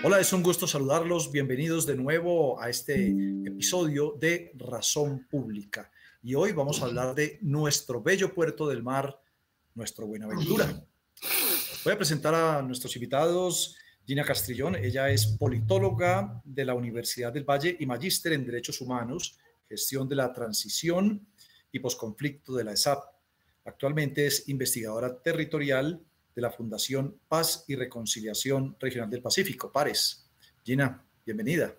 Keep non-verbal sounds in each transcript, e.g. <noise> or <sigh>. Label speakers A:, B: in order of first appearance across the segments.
A: Hola, es un gusto saludarlos. Bienvenidos de nuevo a este episodio de Razón Pública. Y hoy vamos a hablar de nuestro bello puerto del mar, nuestro Buenaventura. Voy a presentar a nuestros invitados. Gina Castrillón, ella es politóloga de la Universidad del Valle y magíster en Derechos Humanos, gestión de la transición y posconflicto de la ESAP. Actualmente es investigadora territorial de la Fundación Paz y Reconciliación Regional del Pacífico, PARES. Gina, bienvenida.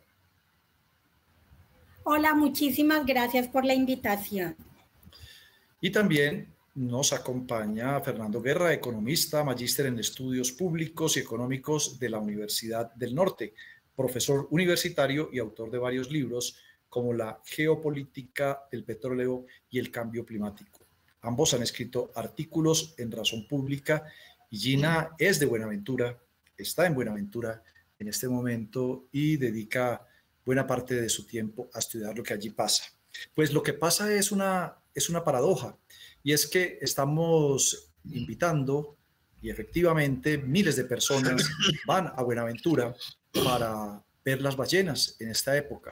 B: Hola, muchísimas gracias por la invitación.
A: Y también nos acompaña Fernando Guerra, economista, magíster en estudios públicos y económicos de la Universidad del Norte, profesor universitario y autor de varios libros como La geopolítica del petróleo y el cambio climático. Ambos han escrito artículos en Razón Pública Gina es de Buenaventura, está en Buenaventura en este momento y dedica buena parte de su tiempo a estudiar lo que allí pasa. Pues lo que pasa es una, es una paradoja y es que estamos invitando y efectivamente miles de personas <laughs> van a Buenaventura para ver las ballenas en esta época,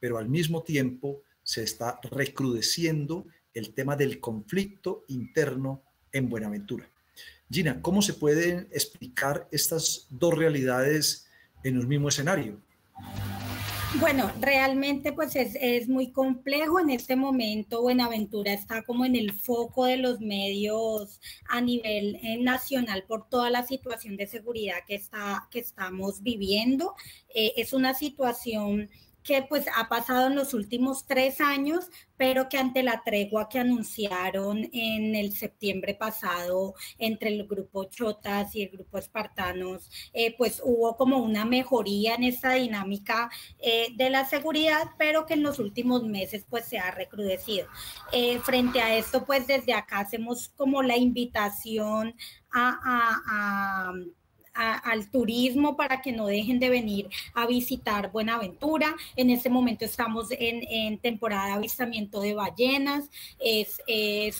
A: pero al mismo tiempo se está recrudeciendo el tema del conflicto interno en Buenaventura. Gina, ¿cómo se pueden explicar estas dos realidades en un mismo escenario?
B: Bueno, realmente pues es, muy complejo. En este momento Buenaventura está como en el foco de los medios a nivel eh, nacional por toda la situación de seguridad que, está, que estamos viviendo. Eh, es una situación que pues ha pasado en los últimos tres años, pero que ante la tregua que anunciaron en el septiembre pasado entre el grupo Chotas y el grupo Espartanos, eh, pues hubo como una mejoría en esta dinámica eh, de la seguridad, pero que en los últimos meses pues se ha recrudecido. Eh, frente a esto, pues desde acá hacemos como la invitación a al turismo para que no dejen de venir a visitar Buenaventura. En este momento estamos en, temporada de avistamiento de ballenas. Es,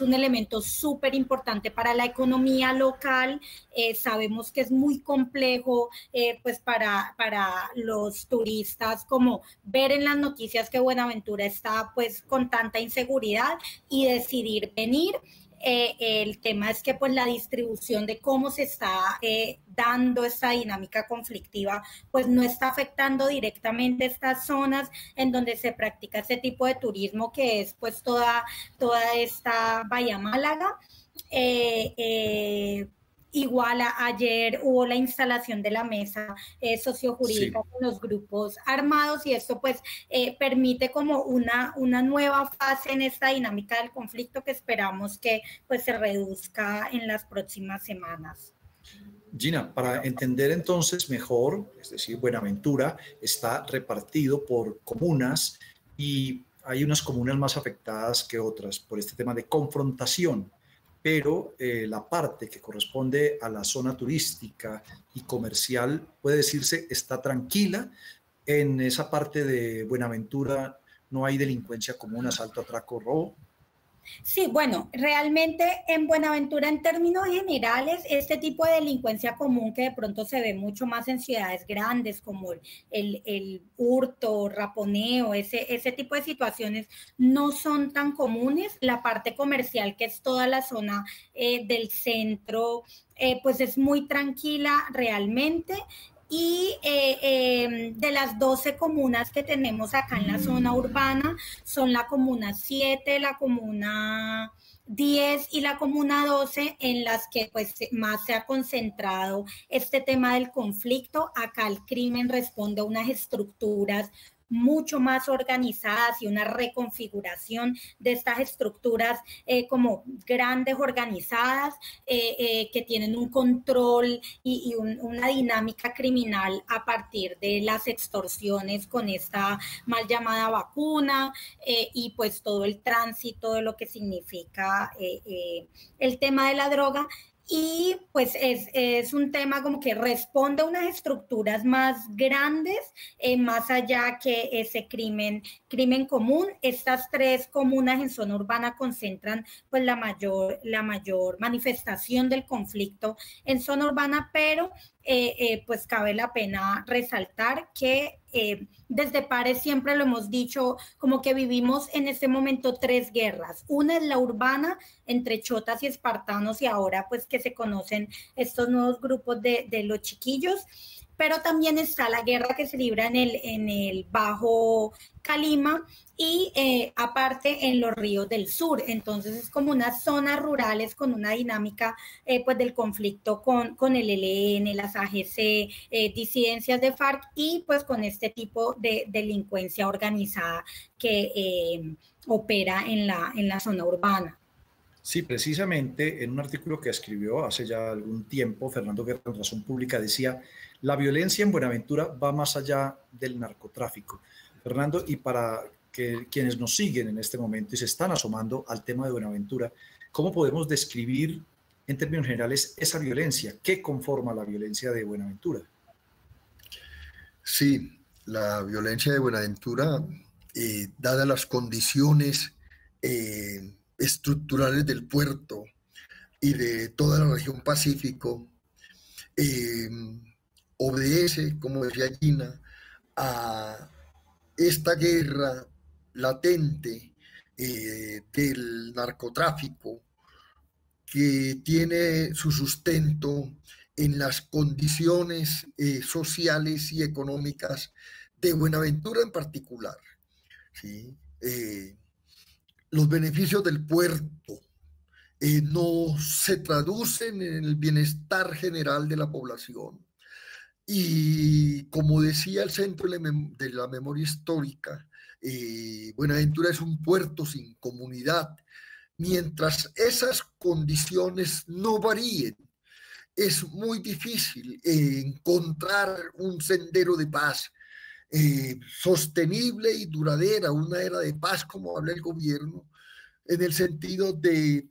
B: un elemento súper importante para la economía local. Eh, sabemos que es muy complejo eh, pues para, para los turistas como ver en las noticias que Buenaventura está pues con tanta inseguridad y decidir venir. Eh, el tema es que pues la distribución de cómo se está eh, dando esta dinámica conflictiva pues no está afectando directamente estas zonas en donde se practica este tipo de turismo que es pues toda, toda esta Bahía Málaga. Eh, Igual ayer hubo la instalación de la mesa eh, sociojurídica con los grupos armados y esto pues eh, permite como una, una nueva fase en esta dinámica del conflicto que esperamos que pues se reduzca en las próximas semanas.
A: Gina, para entender entonces mejor, es decir, Buenaventura está repartido por comunas y hay unas comunas más afectadas que otras por este tema de confrontación pero eh, la parte que corresponde a la zona turística y comercial, puede decirse, está tranquila. En esa parte de Buenaventura no hay delincuencia común, asalto, atraco, robo.
B: Sí, bueno, realmente en Buenaventura en términos generales, este tipo de delincuencia común que de pronto se ve mucho más en ciudades grandes como el, el hurto, raponeo, ese, ese tipo de situaciones no son tan comunes. La parte comercial, que es toda la zona eh, del centro, eh, pues es muy tranquila realmente y eh, em, de las 12 comunas que tenemos acá en la zona urbana, son la comuna 7, la comuna 10 y la comuna 12 en las que pues más se ha concentrado este tema del conflicto. Acá el crimen responde a unas estructuras mucho más organizadas y una reconfiguración de estas estructuras eh, como grandes organizadas eh, eh, que tienen un control y, una dinámica criminal a partir de las extorsiones con esta mal llamada vacuna y pues todo el tránsito de lo que significa el tema de la droga y pues es, un tema como que responde a unas estructuras más grandes, eh, más allá que ese crimen, crimen común. Estas tres comunas en zona urbana concentran pues la mayor, la mayor manifestación del conflicto en zona urbana, pero eh, eh, pues cabe la pena resaltar que desde Pares siempre lo hemos dicho, como que vivimos en este momento tres guerras. Una es la urbana entre chotas y espartanos y ahora pues que se conocen estos nuevos grupos de, de los chiquillos pero también está la guerra que se libra en el, en el Bajo Calima y eh, aparte en los ríos del sur. Entonces es como unas zonas rurales con una dinámica eh, pues del conflicto con, con el ELN, las AGC, eh, disidencias de FARC y pues con este tipo de delincuencia organizada que opera en la, en la zona urbana.
A: Sí, precisamente en un artículo que escribió hace ya algún tiempo, Fernando Guerra en Razón Pública decía, la violencia en Buenaventura va más allá del narcotráfico. Fernando, y para que quienes nos siguen en este momento y se están asomando al tema de Buenaventura, ¿cómo podemos describir en términos generales esa violencia? ¿Qué conforma la violencia de Buenaventura?
C: Sí, la violencia de Buenaventura, eh, dadas las condiciones eh, estructurales del puerto y de toda la región Pacífico, eh, obedece, como decía Gina, a esta guerra latente eh, del narcotráfico que tiene su sustento en las condiciones eh, sociales y económicas de Buenaventura en particular. ¿sí? los beneficios del puerto eh, no se traducen en el bienestar general de la población. Y como decía el Centro de la Memoria Histórica, eh, Buenaventura es un puerto sin comunidad. Mientras esas condiciones no varíen, es muy difícil eh, encontrar un sendero de paz eh, sostenible y duradera, una era de paz, como habla el gobierno, en el sentido de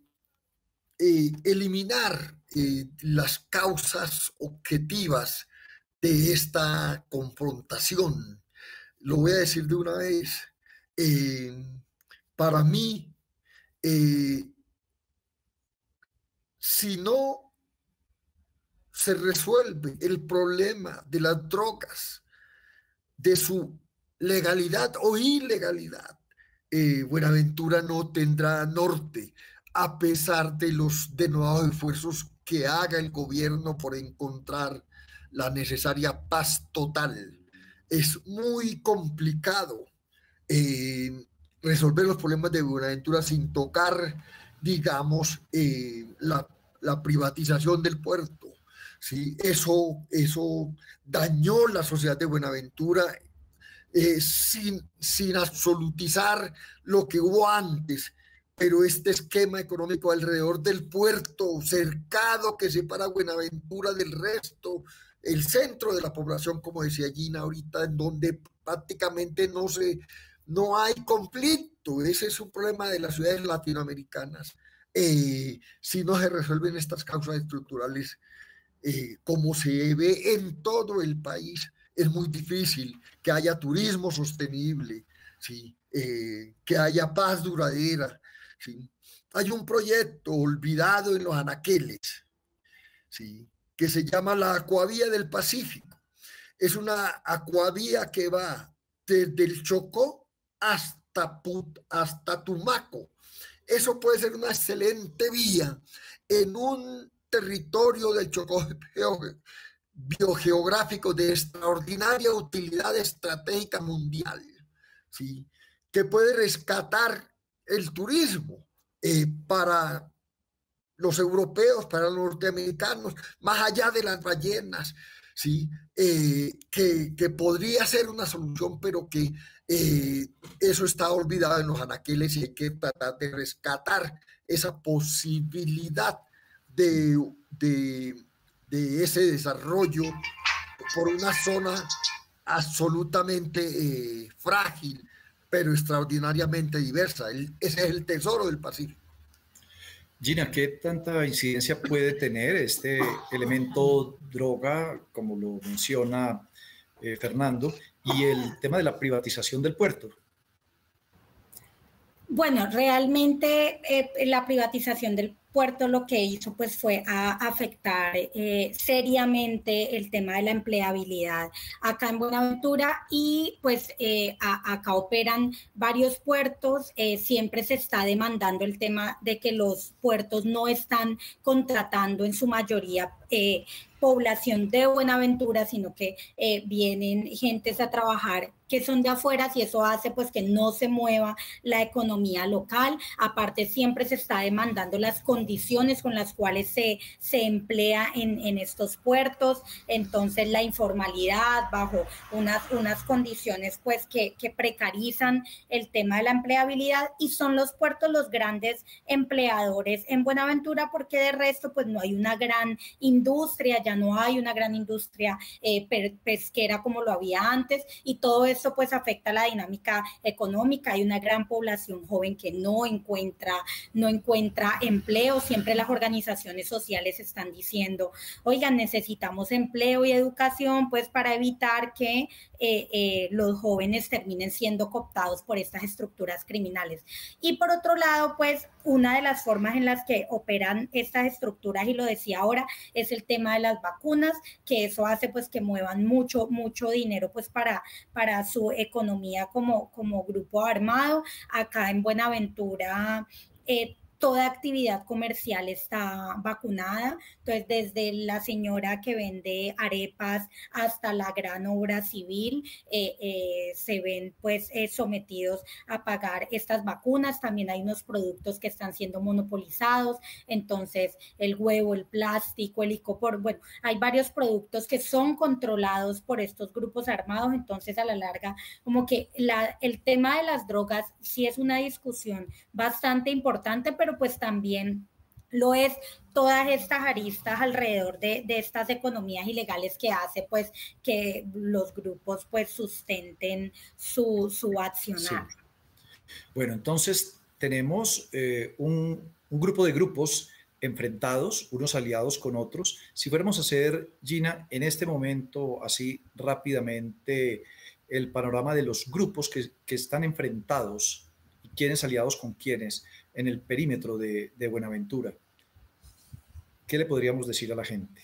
C: eh, eliminar eh, las causas objetivas de esta confrontación. Lo voy a decir de una vez. para mí, si no se resuelve el problema de las drogas, de su legalidad o ilegalidad, eh, Buenaventura no tendrá norte, a pesar de los nuevos esfuerzos que haga el gobierno por encontrar la necesaria paz total. Es muy complicado eh, resolver los problemas de Buenaventura sin tocar, digamos, eh, la, la, privatización del puerto. ¿sí? Eso, eso dañó la sociedad de Buenaventura eh, sin, sin absolutizar lo que hubo antes, pero este esquema económico alrededor del puerto cercado que separa Buenaventura del resto, el centro de la población, como decía Gina ahorita, en donde prácticamente no, se, no hay conflicto. Ese es un problema de las ciudades latinoamericanas. Eh, si no se resuelven estas causas estructurales, eh, como se ve en todo el país, es muy difícil que haya turismo sostenible, ¿sí? Eh, que haya paz duradera. ¿sí? Hay un proyecto olvidado en los anaqueles, ¿sí? Que se llama la Acuavía del Pacífico. Es una acuavía que va desde el Chocó hasta, hasta Tumaco. Eso puede ser una excelente vía en un territorio del Chocó biogeográfico de extraordinaria utilidad estratégica mundial, ¿sí? que puede rescatar el turismo eh, para los europeos, para los norteamericanos, más allá de las ballenas, ¿sí? Eh, que, podría ser una solución, pero que eh, eso está olvidado en los anaqueles y hay que tratar de rescatar esa posibilidad de, de, ese desarrollo por una zona absolutamente eh, frágil, pero extraordinariamente diversa. ese es el tesoro del Pacífico.
A: Gina, ¿qué tanta incidencia puede tener este elemento droga, como lo menciona eh, Fernando, y el tema de la privatización del puerto?
B: Bueno, realmente eh, la privatización del puertos lo que hizo pues fue a afectar eh, seriamente el tema de la empleabilidad acá en Buenaventura y pues eh, acá operan varios puertos, eh, siempre se está demandando el tema de que los puertos no están contratando en su mayoría población de Buenaventura, sino que vienen gentes a trabajar que son de afuera y eso hace pues que no se mueva la economía local. Aparte siempre se está demandando las condiciones con las cuales se, se emplea en, en estos puertos, entonces la informalidad bajo unas, unas condiciones pues que, que precarizan el tema de la empleabilidad y son los puertos los grandes empleadores en Buenaventura porque de resto pues no hay una gran industria, ya no hay una gran industria eh, pesquera como lo había antes y todo eso pues afecta la dinámica económica. Hay una gran población joven que no encuentra, no encuentra empleo. Siempre las organizaciones sociales están diciendo, oigan, necesitamos empleo y educación pues para evitar que eh, eh, los jóvenes terminen siendo cooptados por estas estructuras criminales. Y por otro lado, pues una de las formas en las que operan estas estructuras, y lo decía ahora, es el tema de las vacunas, que eso hace pues que muevan mucho, mucho dinero pues para, para su economía como, como grupo armado. Acá en Buenaventura eh, toda actividad comercial está vacunada. Entonces, desde la señora que vende arepas hasta la gran obra civil, eh, eh, se ven pues eh, sometidos a pagar estas vacunas. También hay unos productos que están siendo monopolizados. Entonces, el huevo, el plástico, el licopor, bueno, hay varios productos que son controlados por estos grupos armados. Entonces, a la larga, como que el tema de las drogas sí es una discusión bastante importante, pero pues también lo es todas estas aristas alrededor de, estas economías ilegales que hace pues que los grupos pues sustenten su, su accionar.
A: Bueno, entonces tenemos eh, un, un, grupo de grupos enfrentados, unos aliados con otros. Si fuéramos a hacer, Gina, en este momento, así rápidamente, el panorama de los grupos que, que están enfrentados y quiénes aliados con quiénes en el perímetro de, Buenaventura. ¿Qué le podríamos decir a la gente?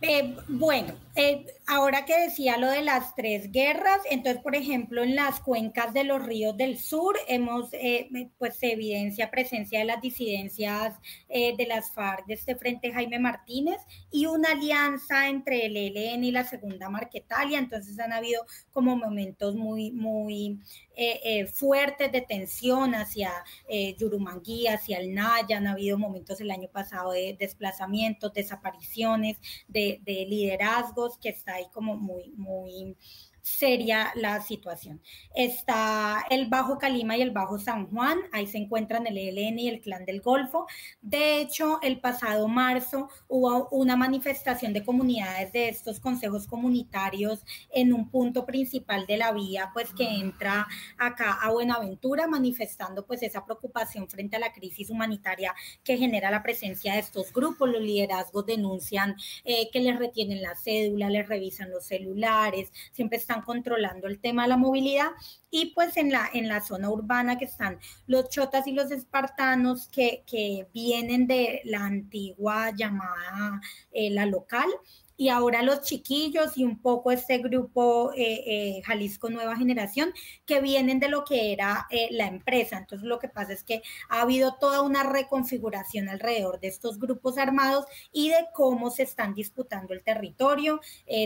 B: Eh, bueno, eh, ahora que decía lo de las tres guerras, entonces, por ejemplo, en las cuencas de los ríos del sur, hemos, eh, pues evidencia presencia de las disidencias de las FARC de este frente Jaime Martínez y una alianza entre el ELN y la Segunda Marquetalia, entonces han habido como momentos muy, muy eh, eh, fuertes de tensión hacia eh, Yurumangui, hacia el Naya. Han habido momentos el año pasado de desplazamientos, desapariciones, de, de liderazgos que está ahí como muy, muy seria la situación. Está el Bajo Calima y el Bajo San Juan, ahí se encuentran el ELN y el Clan del Golfo. De hecho, el pasado marzo hubo una manifestación de comunidades de estos consejos comunitarios en un punto principal de la vía, pues que entra acá a Buenaventura, manifestando pues esa preocupación frente a la crisis humanitaria que genera la presencia de estos grupos. Los liderazgos denuncian eh, que les retienen la cédula, les revisan los celulares, siempre están controlando el tema de la movilidad y pues en la, en la zona urbana que están los chotas y los espartanos que, que vienen de la antigua llamada eh, la local y ahora los chiquillos y un poco este grupo eh, eh, Jalisco Nueva Generación que vienen de lo que era eh, la empresa. Entonces lo que pasa es que ha habido toda una reconfiguración alrededor de estos grupos armados y de cómo se están disputando el territorio.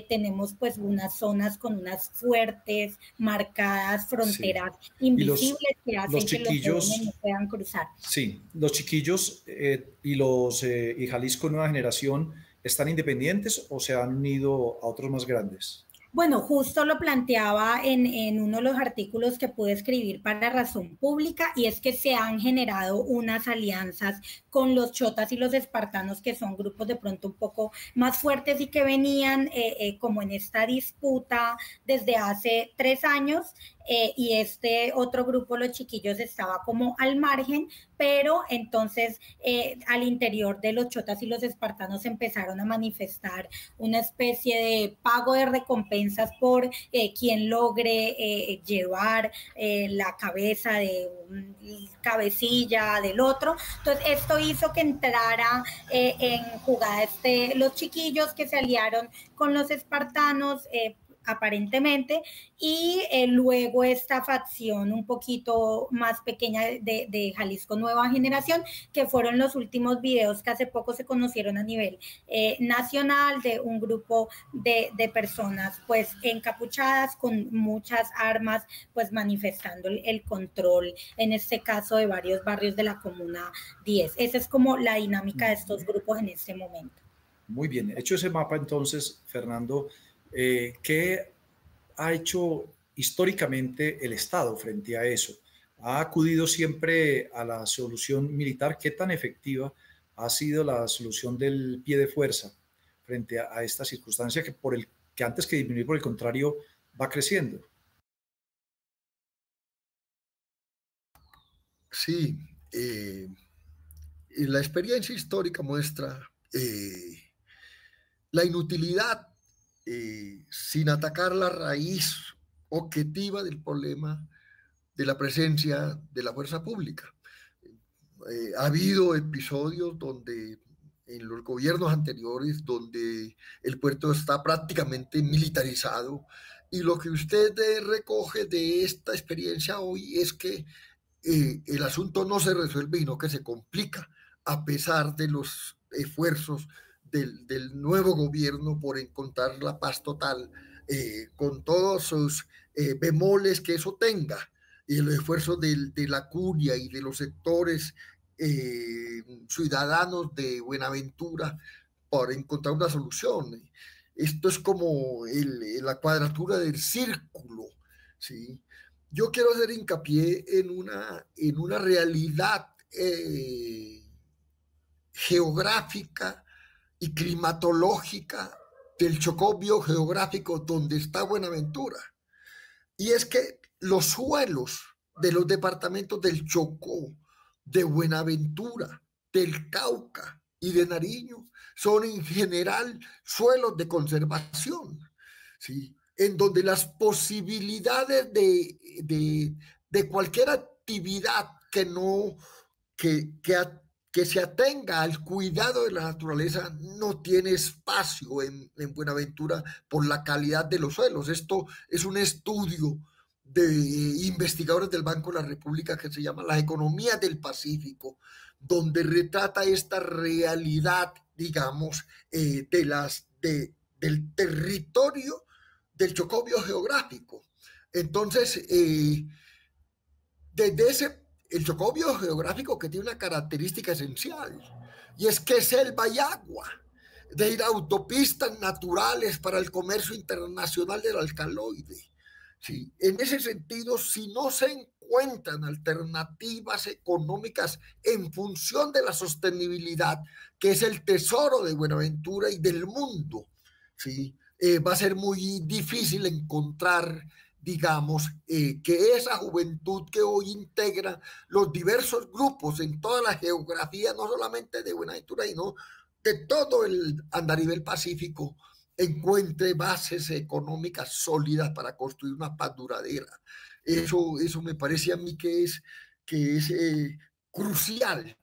B: tenemos pues unas zonas con unas fuertes, marcadas fronteras invisibles que hacen que los no puedan cruzar.
A: Sí, los chiquillos y los y Jalisco Nueva Generación ¿Están independientes o se han unido a otros más grandes?
B: Bueno, justo lo planteaba en, uno de los artículos que pude escribir para Razón Pública y es que se han generado unas alianzas con los chotas y los espartanos, que son grupos de pronto un poco más fuertes y que venían eh, eh, como en esta disputa desde hace tres años eh, y este otro grupo, los chiquillos, estaba como al margen, pero entonces eh, al interior de los chotas y los espartanos empezaron a manifestar una especie de pago de recompensas por eh, quien logre llevar la cabeza de un cabecilla del otro. Entonces esto hizo que entrara en jugada este, los chiquillos que se aliaron con los espartanos aparentemente, y eh, luego esta facción un poquito más pequeña de, Jalisco Nueva Generación, que fueron los últimos videos que hace poco se conocieron a nivel eh, nacional de un grupo de, personas pues encapuchadas con muchas armas, pues manifestando el control, en este caso de varios barrios de la Comuna 10. Esa es como la dinámica de estos grupos en este momento.
A: Muy bien, hecho ese mapa entonces, Fernando, eh, ¿Qué ha hecho históricamente el Estado frente a eso? ¿Ha acudido siempre a la solución militar? ¿Qué tan efectiva ha sido la solución del pie de fuerza frente a, esta circunstancia que, por el, que antes que disminuir, por el contrario, va creciendo?
C: Sí, eh, la experiencia histórica muestra eh, la inutilidad eh, sin atacar la raíz objetiva del problema de la presencia de la fuerza pública. Eh, ha habido episodios donde en los gobiernos anteriores, donde el puerto está prácticamente militarizado, y lo que usted recoge de esta experiencia hoy es que eh, el asunto no se resuelve y no que se complica, a pesar de los esfuerzos del, nuevo gobierno por encontrar la paz total, eh, con todos sus eh, bemoles que eso tenga, y el esfuerzo de, la curia y de los sectores eh, ciudadanos de Buenaventura por encontrar una solución. Esto es como la cuadratura del círculo. ¿sí? Yo quiero hacer hincapié en una, en una realidad geográfica y climatológica del Chocó biogeográfico donde está Buenaventura. Y es que los suelos de los departamentos del Chocó, de Buenaventura, del Cauca y de Nariño son en general suelos de conservación, ¿sí? en donde las posibilidades de, de, cualquier actividad que no, que, que, que se atenga al cuidado de la naturaleza no tiene espacio en, Buenaventura por la calidad de los suelos. Esto es un estudio de investigadores del Banco de la República que se llama La Economía del Pacífico, donde retrata esta realidad, digamos, eh, de las, de, del territorio del chocobio geográfico. Entonces, eh, desde ese el Chocó geográfico que tiene una característica esencial y es que es el y agua, de ir a autopistas naturales para el comercio internacional del alcaloide. Sí, en ese sentido, si no se encuentran alternativas económicas en función de la sostenibilidad, que es el tesoro de Buenaventura y del mundo, ¿sí? Eh, va a ser muy difícil encontrar digamos, eh, que esa juventud que hoy integra los diversos grupos en toda la geografía, no solamente de Buenaventura, sino de todo el andarivel pacífico, encuentre bases económicas sólidas para construir una paz duradera. Eso, eso me parece a mí que es, que es eh, crucial.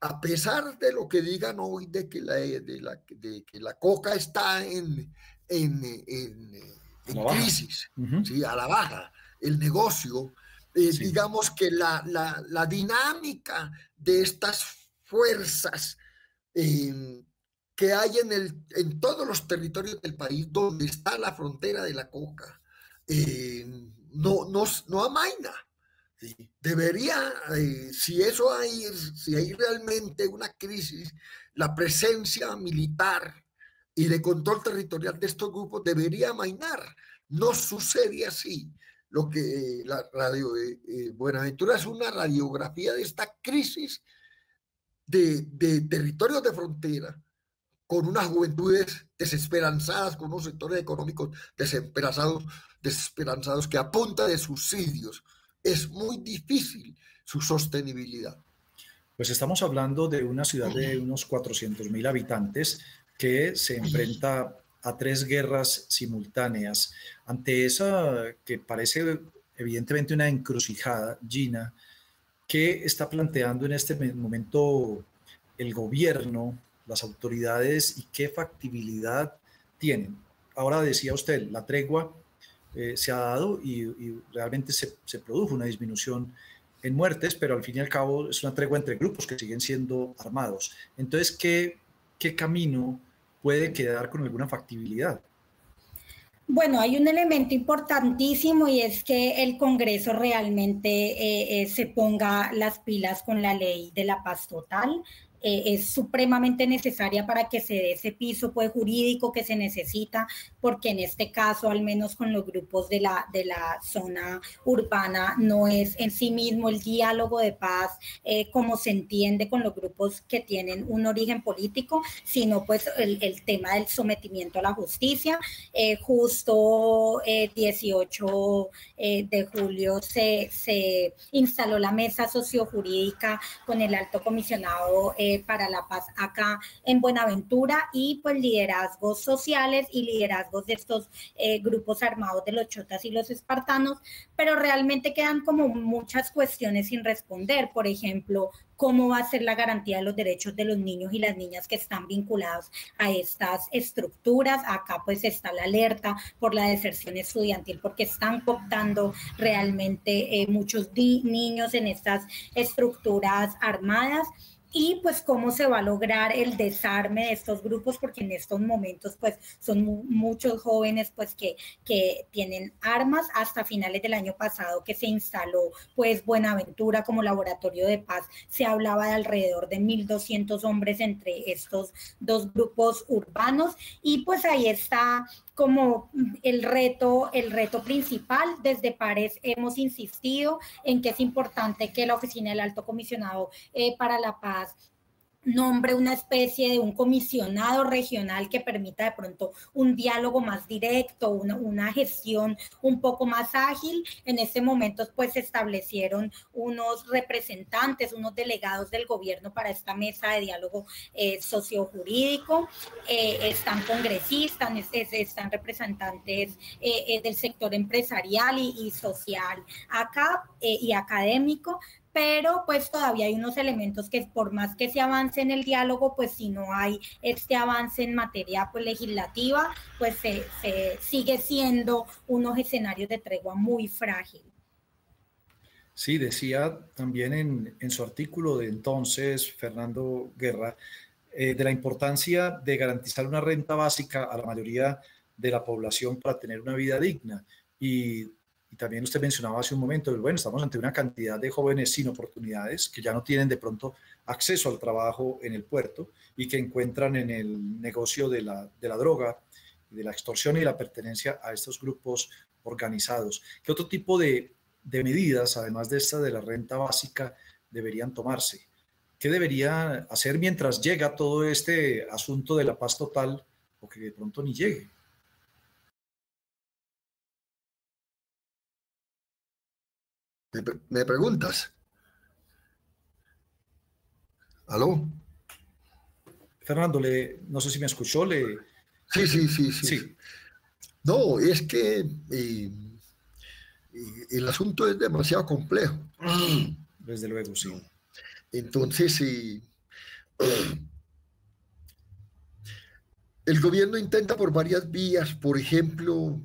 C: A pesar de lo que digan hoy de que la, de la, de que la coca está en, en, en en crisis, a la baja, el negocio, eh, digamos que la, la, dinámica de estas fuerzas em, que hay en, el, en todos los territorios del país donde está la frontera de la coca, em, no, no, no amaina. Debería, eh, si eso hay, si hay realmente una crisis, la presencia militar y de control territorial de estos grupos debería amainar. No sucede así. Lo que la radio de eh, Buenaventura es una radiografía de esta crisis de, de territorios de frontera con unas juventudes desesperanzadas, con unos sectores económicos desesperanzados, desesperanzados que a punta de subsidios es muy difícil su sostenibilidad.
A: Pues estamos hablando de una ciudad de unos 400 mil habitantes que se enfrenta a tres guerras simultáneas. Ante esa que parece evidentemente una encrucijada, Gina, ¿qué está planteando en este momento el gobierno, las autoridades y qué factibilidad tienen? Ahora decía usted, la tregua eh, se ha dado y, realmente se, se, produjo una disminución en muertes, pero al fin y al cabo es una tregua entre grupos que siguen siendo armados. Entonces, ¿qué, qué camino puede quedar con alguna factibilidad.
B: Bueno, hay un elemento importantísimo y es que el Congreso realmente eh, eh, se ponga las pilas con la ley de la paz total. Eh, es supremamente necesaria para que se dé ese piso pues, jurídico que se necesita, porque en este caso, al menos con los grupos de la, de la zona urbana, no es en sí mismo el diálogo de paz eh, como se entiende con los grupos que tienen un origen político, sino pues el, el tema del sometimiento a la justicia. Eh, justo 18 de julio se, se instaló la mesa sociojurídica con el alto comisionado para la paz acá en Buenaventura y pues liderazgos sociales y liderazgos de estos eh, grupos armados de los chotas y los espartanos, pero realmente quedan como muchas cuestiones sin responder. Por ejemplo, cómo va a ser la garantía de los derechos de los niños y las niñas que están vinculados a estas estructuras. Acá pues está la alerta por la deserción estudiantil porque están cooptando realmente eh, muchos niños en estas estructuras armadas y pues cómo se va a lograr el desarme de estos grupos, porque en estos momentos pues son muchos jóvenes pues que, que tienen armas hasta finales del año pasado que se instaló pues Buenaventura como laboratorio de paz. Se hablaba de alrededor de 1.200 hombres entre estos dos grupos urbanos y pues ahí está como el reto, el reto principal. Desde Pares hemos insistido en que es importante que la Oficina del Alto Comisionado eh, para la Paz nombre una especie de un comisionado regional que permita de pronto un diálogo más directo, una, una gestión un poco más ágil. En este momento pues se establecieron unos representantes, unos delegados del gobierno para esta mesa de diálogo eh, sociojurídico. Eh, están congresistas, están representantes eh, del sector empresarial y, y social acá y académico, pero pues todavía hay unos elementos que por más que se avance en el diálogo, pues si no hay este avance en materia pues, legislativa, pues se, sigue siendo unos escenarios de tregua muy frágil.
A: Sí, decía también en, su artículo de entonces Fernando Guerra eh, de la importancia de garantizar una renta básica a la mayoría de la población para tener una vida digna. Y también usted mencionaba hace un momento, bueno, estamos ante una cantidad de jóvenes sin oportunidades que ya no tienen de pronto acceso al trabajo en el puerto y que encuentran en el negocio de la, de la droga, de la extorsión y la pertenencia a estos grupos organizados. ¿Qué otro tipo de, de medidas, además de esta de la renta básica, deberían tomarse? ¿Qué debería hacer mientras llega todo este asunto de la paz total o que de pronto ni llegue?
C: ¿Me, preguntas? ¿Aló?
A: Fernando, le, no sé si me escuchó. Le...
C: Sí, sí, sí, sí. No, es que eh, el asunto es demasiado complejo.
A: Desde luego, sí.
C: Entonces, el gobierno intenta por varias vías, por ejemplo,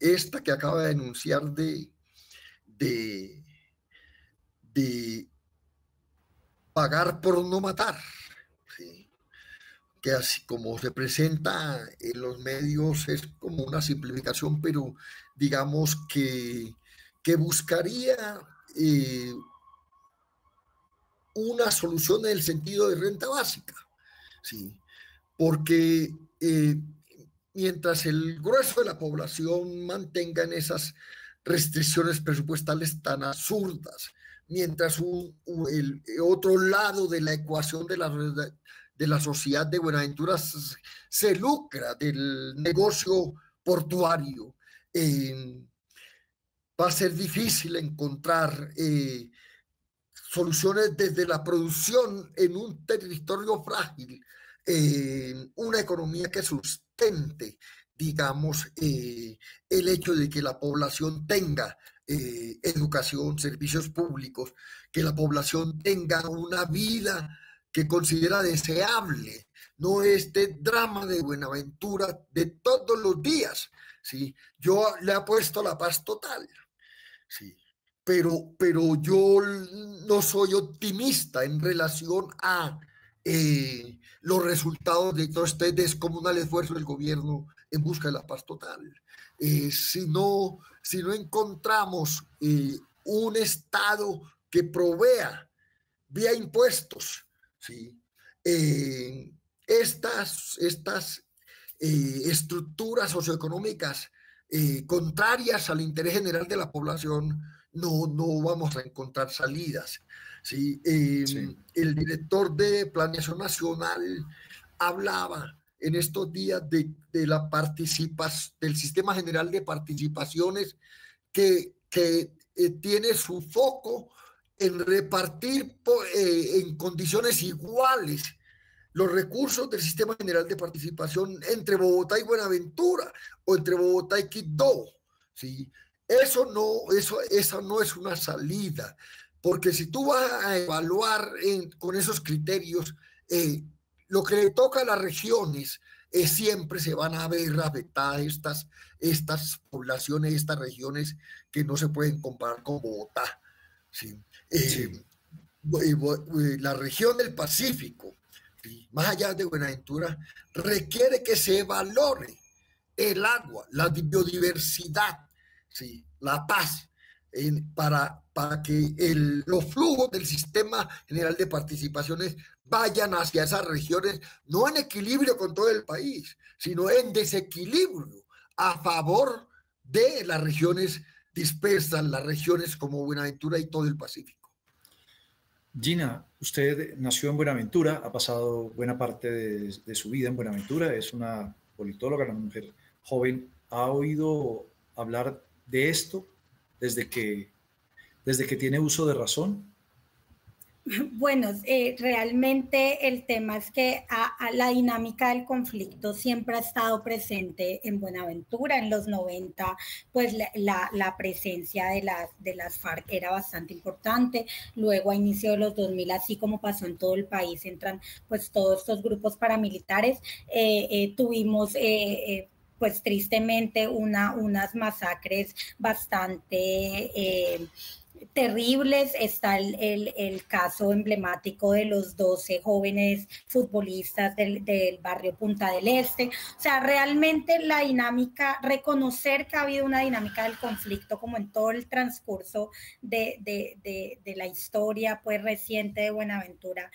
C: esta que acaba de anunciar de de, de pagar por no matar, que así como se presenta en los medios es como una simplificación, pero digamos que, que buscaría eh, una solución en el sentido de renta básica, ¿sí? porque eh, mientras el grueso de la población mantenga en esas restricciones presupuestales tan absurdas, mientras el otro lado de la ecuación de la, de la sociedad de Buenaventura se lucra del negocio portuario. va a ser difícil encontrar eh, soluciones desde la producción en un territorio frágil, una economía que sustente, digamos, eh, el hecho de que la población tenga eh, educación, servicios públicos, que la población tenga una vida que considera deseable, no este drama de Buenaventura de todos los días. ¿sí? Yo le he puesto la paz total, ¿sí? pero, pero yo no soy optimista en relación a eh, los resultados de todo este descomunal esfuerzo del gobierno en busca de la paz total. Eh, si, no, si no encontramos eh, un Estado que provea vía impuestos, ¿sí? estas, estas estructuras socioeconómicas contrarias al interés general de la población, no, no vamos a encontrar salidas. ¿sí? El director de Planeación Nacional hablaba en estos días de, la participación, del Sistema General de Participaciones que, que eh, tiene su foco en repartir eh, en condiciones iguales los recursos del Sistema General de Participación entre Bogotá y Buenaventura o entre Bogotá y Quito. ¿sí? Eso no, eso, esa no es una salida. Porque si tú vas a evaluar con esos criterios, eh, lo que le toca a las regiones, eh, siempre se van a ver afectadas estas, estas poblaciones, estas regiones que no se pueden comparar con Bogotá. Eh, la región del Pacífico, más allá de Buenaventura, requiere que se valore el agua, la biodiversidad, ¿sí? la paz, para, para que el, los flujos del sistema general de participaciones vayan hacia esas regiones, no en equilibrio con todo el país, sino en desequilibrio a favor de las regiones dispersas, las regiones como Buenaventura y todo el Pacífico.
A: Gina, usted nació en Buenaventura, ha pasado buena parte de, de su vida en Buenaventura, es una politóloga, una mujer joven. ¿Ha oído hablar de esto desde que, desde que tiene uso de razón? <laughs>
B: Bueno, eh, realmente el tema es que a, la dinámica del conflicto siempre ha estado presente en Buenaventura. En los 90, pues la, presencia de las, de las FARC era bastante importante. Luego, a inicio de los 2000, así como pasó en todo el país, entran pues todos estos grupos paramilitares. Eh, eh, tuvimos pues tristemente una, unas masacres bastante terribles. Está el, caso emblemático de los 12 jóvenes futbolistas del, barrio Punta del Este. O sea, realmente la dinámica, reconocer que ha habido una dinámica del conflicto como en todo el transcurso de, de la historia pues reciente de Buenaventura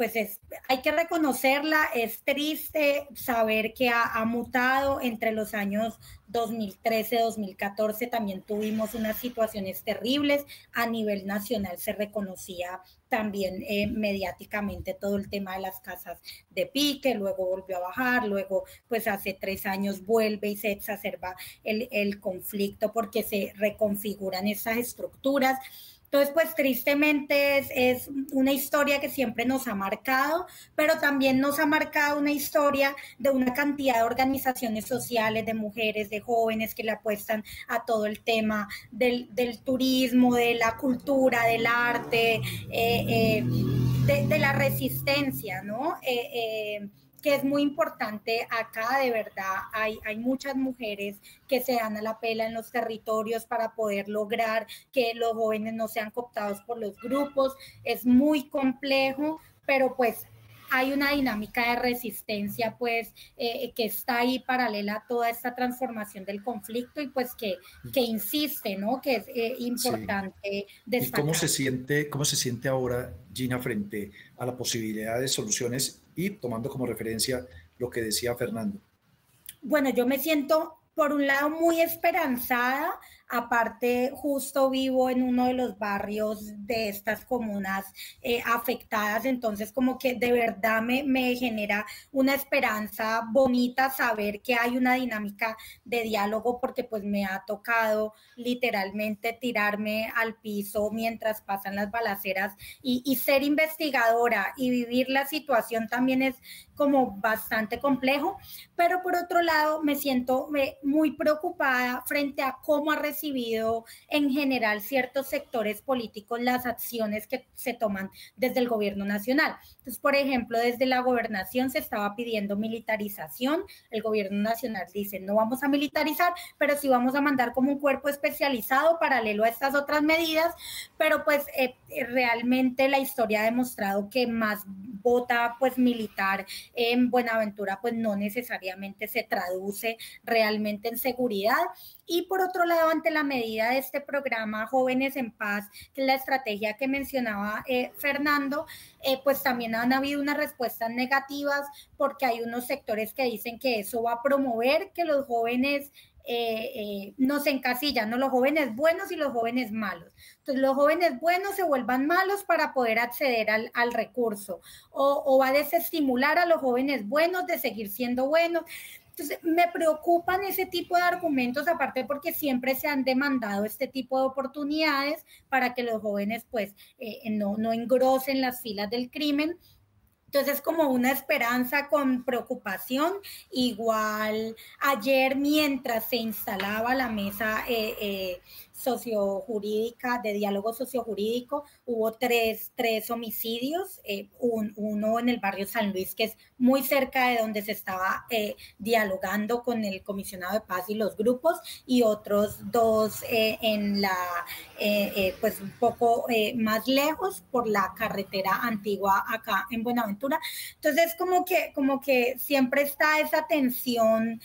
B: pues es, hay que reconocerla, es triste saber que ha, mutado entre los años 2013-2014, también tuvimos unas situaciones terribles, a nivel nacional se reconocía también eh, mediáticamente todo el tema de las casas de pique, luego volvió a bajar, luego pues hace tres años vuelve y se exacerba el, el conflicto porque se reconfiguran esas estructuras. Entonces, pues tristemente es, una historia que siempre nos ha marcado, pero también nos ha marcado una historia de una cantidad de organizaciones sociales, de mujeres, de jóvenes que le apuestan a todo el tema del, turismo, de la cultura, del arte, eh, eh, de, la resistencia, ¿no? Eh, que es muy importante acá, de verdad, hay, hay muchas mujeres que se dan a la pela en los territorios para poder lograr que los jóvenes no sean cooptados por los grupos, es muy complejo, pero pues hay una dinámica de resistencia pues eh, que está ahí paralela a toda esta transformación del conflicto y pues que, que insiste, ¿no? Que es eh, importante
A: ¿Y cómo se siente, cómo se siente ahora Gina frente a la posibilidad de soluciones y tomando como referencia lo que decía Fernando?
B: Bueno, yo me siento por un lado muy esperanzada Aparte, justo vivo en uno de los barrios de estas comunas eh, afectadas, entonces como que de verdad me, me genera una esperanza bonita saber que hay una dinámica de diálogo porque pues me ha tocado literalmente tirarme al piso mientras pasan las balaceras y, y ser investigadora y vivir la situación también es como bastante complejo, pero por otro lado me siento muy preocupada frente a cómo ha recibido en general ciertos sectores políticos las acciones que se toman desde el gobierno nacional. Entonces, por ejemplo, desde la gobernación se estaba pidiendo militarización, el gobierno nacional dice no vamos a militarizar, pero sí vamos a mandar como un cuerpo especializado paralelo a estas otras medidas, pero pues eh, realmente la historia ha demostrado que más vota pues militar en Buenaventura pues no necesariamente se traduce realmente en seguridad. Y por otro lado, ante la medida de este programa Jóvenes en Paz, que es la estrategia que mencionaba eh, Fernando, eh, pues también han habido unas respuestas negativas porque hay unos sectores que dicen que eso va a promover que los jóvenes eh, eh, nos encasillan, ¿no? Los jóvenes buenos y los jóvenes malos. Entonces, los jóvenes buenos se vuelvan malos para poder acceder al, recurso o, o, va a desestimular a los jóvenes buenos de seguir siendo buenos. Entonces, me preocupan ese tipo de argumentos, aparte porque siempre se han demandado este tipo de oportunidades para que los jóvenes, pues, eh, no, no engrosen las filas del crimen. Entonces, como una esperanza con preocupación, igual ayer mientras se instalaba la mesa eh, eh, sociojurídica, de diálogo sociojurídico, hubo tres, tres homicidios, eh, uno en el barrio San Luis, que es muy cerca de donde se estaba eh, dialogando con el comisionado de paz y los grupos, y otros dos eh, en la, pues un poco más lejos por la carretera antigua acá en Buenaventura. Entonces, como que, como que siempre está esa tensión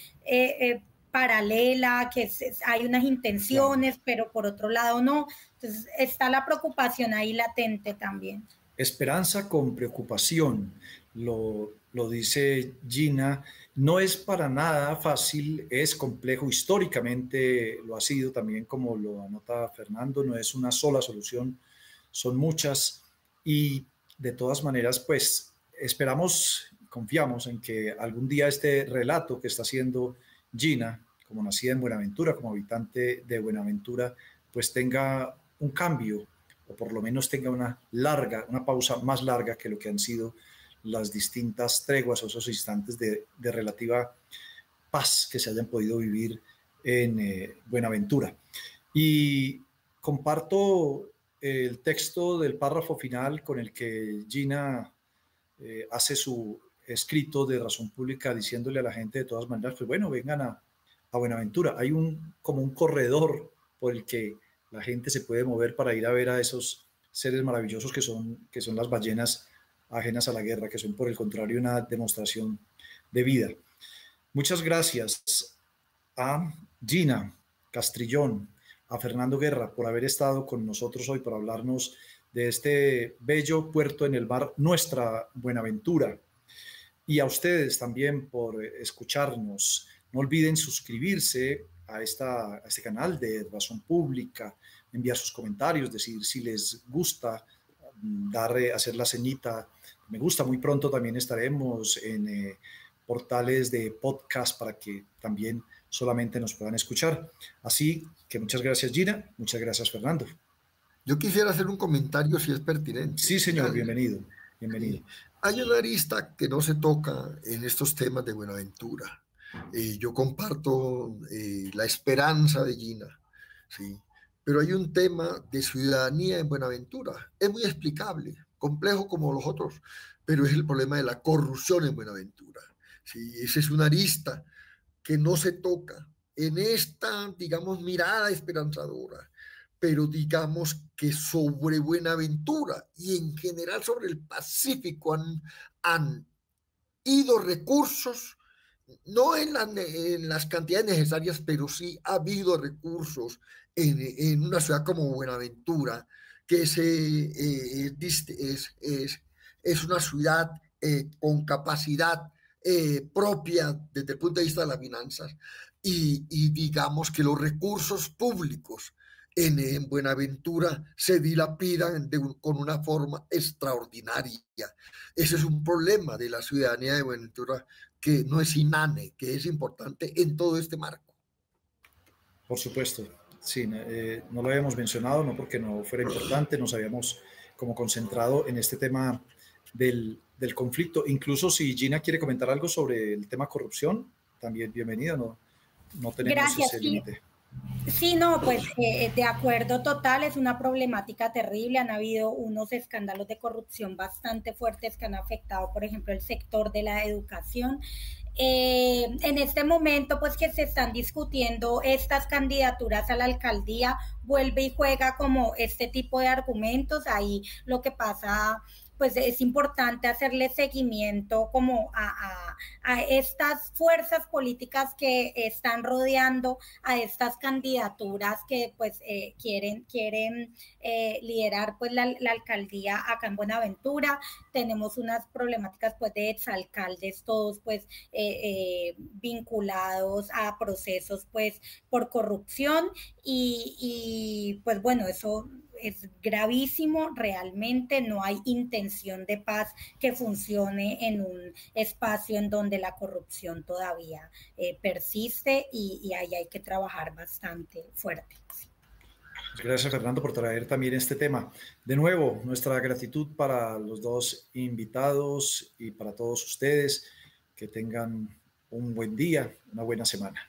B: paralela, que hay unas intenciones, pero por otro lado no. Entonces está la preocupación ahí latente también.
A: Esperanza con preocupación, lo, lo dice Gina, no es para nada fácil, es complejo, históricamente lo ha sido también como lo anota Fernando, no es una sola solución, son muchas y de todas maneras pues esperamos, confiamos en que algún día este relato que está haciendo Gina como nacida en Buenaventura, como habitante de Buenaventura, pues tenga un cambio o por lo menos tenga una larga, una pausa más larga que lo que han sido las distintas treguas o esos instantes de, relativa paz que se hayan podido vivir en eh, Buenaventura. Y comparto el texto del párrafo final con el que Gina eh, hace su escrito de razón pública diciéndole a la gente de todas maneras, pues bueno, vengan a, a Buenaventura. Hay un, como un corredor por el que la gente se puede mover para ir a ver a esos seres maravillosos que son, que son las ballenas ajenas a la guerra, que son por el contrario una demostración de vida. Muchas gracias a Gina Castrillón, a Fernando Guerra por haber estado con nosotros hoy, para hablarnos de este bello puerto en el mar, nuestra Buenaventura. Y a ustedes también por escucharnos. No olviden suscribirse a, esta, este canal de Razón Pública, enviar sus comentarios, decir si les gusta, mm, dar, hacer la ceñita. Me gusta, muy pronto también estaremos en eh, portales de podcast para que también solamente nos puedan escuchar. Así que muchas gracias Gina, muchas gracias Fernando.
C: Yo quisiera hacer un comentario si es pertinente.
A: Sí, señor, bienvenido. Bienvenido.
C: Hay una arista que no se toca en estos temas de Buenaventura eh, yo comparto eh, la esperanza de Gina, ¿sí? pero hay un tema de ciudadanía en Buenaventura. Es muy explicable, complejo como los otros, pero es el problema de la corrupción en Buenaventura. ¿sí? Esa es una arista que no se toca en esta, digamos, mirada esperanzadora, pero digamos que sobre Buenaventura y en general sobre el Pacífico han, han ido recursos no en, las cantidades necesarias, pero sí ha habido recursos en, una ciudad como Buenaventura, que eh, es, es, una ciudad eh, con capacidad eh, propia desde el punto de vista de las finanzas y digamos que los recursos públicos en, Buenaventura se dilapidan con una forma extraordinaria. Ese es un problema de la ciudadanía de Buenaventura que no es inane, que es importante en todo este marco.
A: Por supuesto, sí, eh, no lo habíamos mencionado, no porque no fuera importante, nos habíamos como concentrado en este tema del, del conflicto. Incluso si Gina quiere comentar algo sobre el tema corrupción, también bienvenida, no, no tenemos ese límite.
B: Sí, no, pues eh, de acuerdo total, es una problemática terrible. Han habido unos escándalos de corrupción bastante fuertes que han afectado, por ejemplo, el sector de la educación. Eh, en este momento, pues que se están discutiendo estas candidaturas a la alcaldía, vuelve y juega como este tipo de argumentos. Ahí lo que pasa pues es importante hacerle seguimiento como a, estas fuerzas políticas que están rodeando a estas candidaturas que pues eh, quieren, quieren eh, liderar pues la, alcaldía acá en Buenaventura. Tenemos unas problemáticas pues de exalcaldes, todos pues eh, vinculados a procesos pues por corrupción y, y pues bueno, eso es gravísimo, realmente no hay intención de paz que funcione en un espacio en donde la corrupción todavía eh, persiste y, ahí hay que trabajar bastante fuerte.
A: Gracias Fernando por traer también este tema. De nuevo, nuestra gratitud para los dos invitados y para todos ustedes. Que tengan un buen día, una buena semana.